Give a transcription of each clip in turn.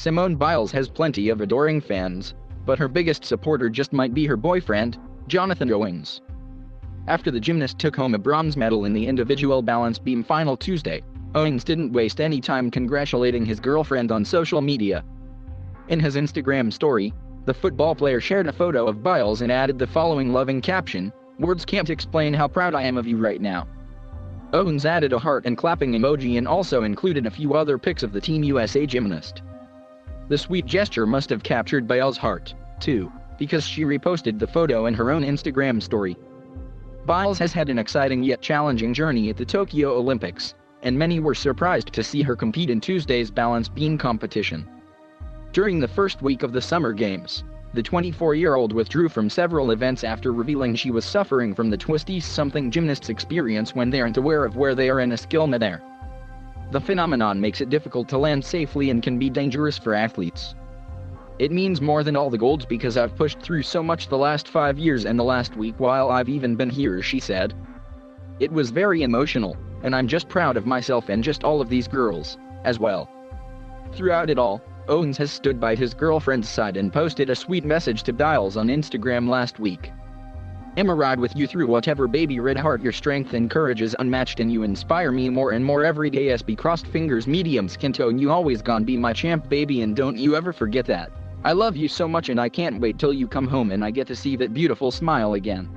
Simone Biles has plenty of adoring fans, but her biggest supporter just might be her boyfriend, Jonathan Owens. After the gymnast took home a bronze medal in the individual balance beam final Tuesday, Owens didn't waste any time congratulating his girlfriend on social media. In his Instagram story, the football player shared a photo of Biles and added the following loving caption Words can't explain how proud I am of you right now. Owens added a heart and clapping emoji and also included a few other pics of the Team USA gymnast. The sweet gesture must have captured Biles' heart, too, because she reposted the photo in her own Instagram story. Biles has had an exciting yet challenging journey at the Tokyo Olympics, and many were surprised to see her compete in Tuesday's balance beam competition. During the first week of the Summer Games, the 24-year-old withdrew from several events after revealing she was suffering from the twisties-something gymnasts experience when they aren't aware of where they are in a skill midair. The phenomenon makes it difficult to land safely and can be dangerous for athletes. It means more than all the golds because I've pushed through so much the last five years and the last week while I've even been here, she said. It was very emotional, and I'm just proud of myself and just all of these girls, as well. Throughout it all, Owens has stood by his girlfriend's side and posted a sweet message to Biles on Instagram last week. I'ma ride with you through whatever baby red heart your strength and courage is unmatched and you inspire me more and more every day SB crossed fingers medium skin tone you always gonna be my champ baby and don't you ever forget that. I love you so much and I can't wait till you come home and I get to see that beautiful smile again.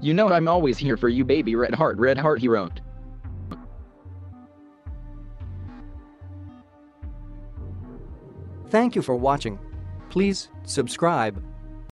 You know I'm always here for you baby red heart red heart he wrote. Thank you for watching. Please subscribe